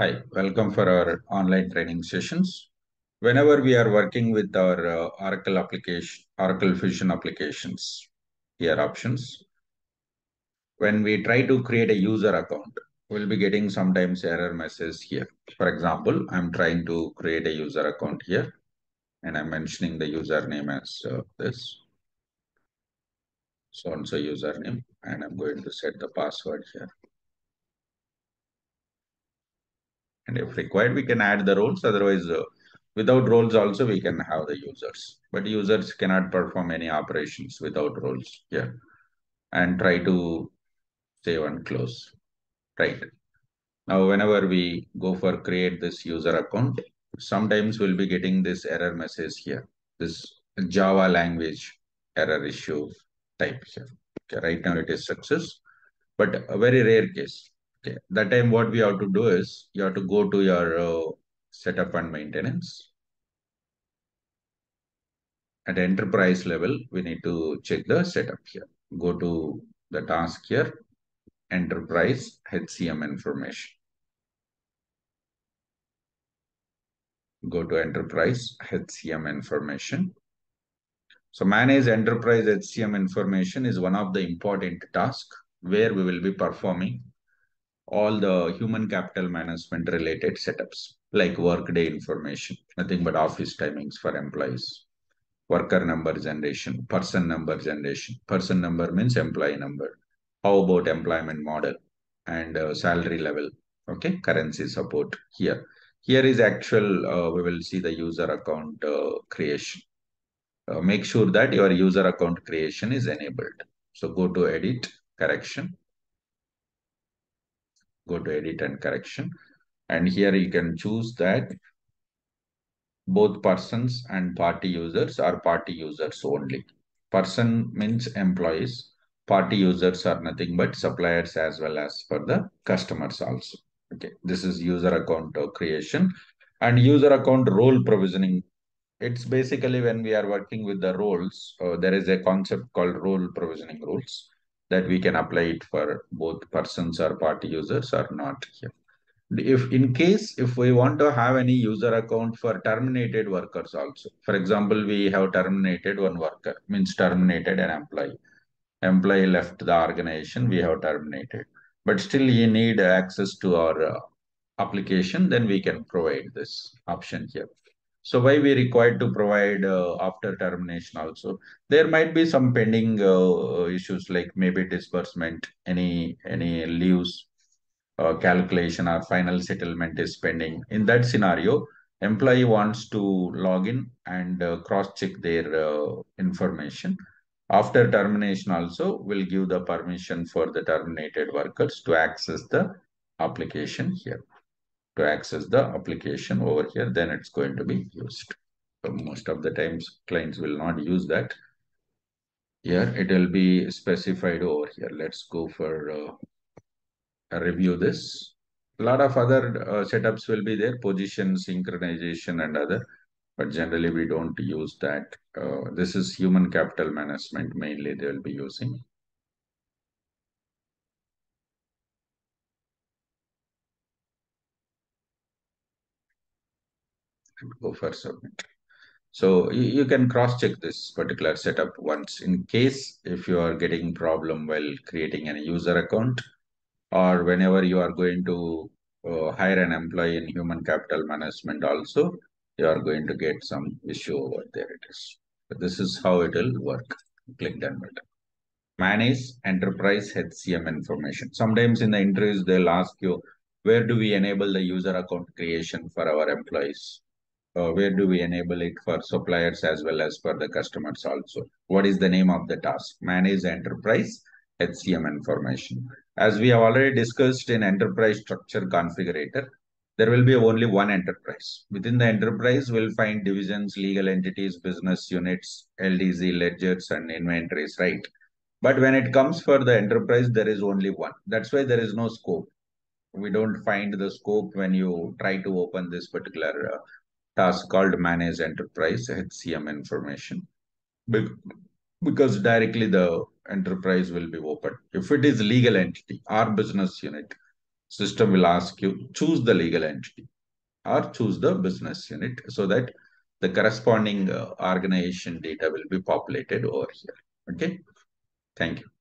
Hi, welcome for our online training sessions. Whenever we are working with our uh, Oracle application, Oracle Fusion applications, here options. When we try to create a user account, we'll be getting sometimes error message here. For example, I'm trying to create a user account here and I'm mentioning the username as uh, this. So and so username and I'm going to set the password here. And if required, we can add the roles. Otherwise, uh, without roles also, we can have the users. But users cannot perform any operations without roles here. And try to save and close. Right. Now, whenever we go for create this user account, sometimes we'll be getting this error message here. This Java language error issue type here. Okay, right now it is success, but a very rare case. Okay, that time what we have to do is you have to go to your uh, setup and maintenance. At enterprise level, we need to check the setup here. Go to the task here, enterprise HCM information. Go to enterprise HCM information. So manage enterprise HCM information is one of the important tasks where we will be performing all the human capital management related setups like workday information, nothing but office timings for employees, worker number generation, person number generation. Person number means employee number. How about employment model and uh, salary level? Okay, currency support here. Here is actual, uh, we will see the user account uh, creation. Uh, make sure that your user account creation is enabled. So go to edit, correction. Go to edit and correction. And here you can choose that both persons and party users are party users only. Person means employees. Party users are nothing but suppliers as well as for the customers also. Okay, this is user account creation and user account role provisioning. It's basically when we are working with the roles, uh, there is a concept called role provisioning rules that we can apply it for both persons or party users or not here. If in case if we want to have any user account for terminated workers also. For example we have terminated one worker means terminated an employee. Employee left the organization we have terminated. But still you need access to our uh, application then we can provide this option here so why we required to provide uh, after termination also there might be some pending uh, issues like maybe disbursement any any leaves uh, calculation or final settlement is pending. In that scenario, employee wants to log in and uh, cross-check their uh, information. After termination also, will give the permission for the terminated workers to access the application here. To access the application over here, then it's going to be used. So most of the times clients will not use that. Here it will be specified over here. Let's go for uh, review this a lot of other uh, setups will be there, position synchronization and other, but generally we don't use that. Uh, this is human capital management mainly they will be using. Go for submit. So you, you can cross check this particular setup once in case if you are getting problem while creating a user account or whenever you are going to uh, hire an employee in human capital management also, you are going to get some issue over there. It is. So this is how it will work. Click done button. Manage enterprise HCM information. Sometimes in the interviews, they'll ask you, where do we enable the user account creation for our employees? Uh, where do we enable it for suppliers as well as for the customers also? What is the name of the task? Manage enterprise HCM information. As we have already discussed in enterprise structure configurator, there will be only one enterprise. Within the enterprise, we'll find divisions, legal entities, business units, LDGs, ledgers, and inventories, right? But when it comes for the enterprise, there is only one. That's why there is no scope. We don't find the scope when you try to open this particular uh, task called manage enterprise HCM information because directly the enterprise will be open. If it is legal entity or business unit, system will ask you choose the legal entity or choose the business unit so that the corresponding uh, organization data will be populated over here. Okay. Thank you.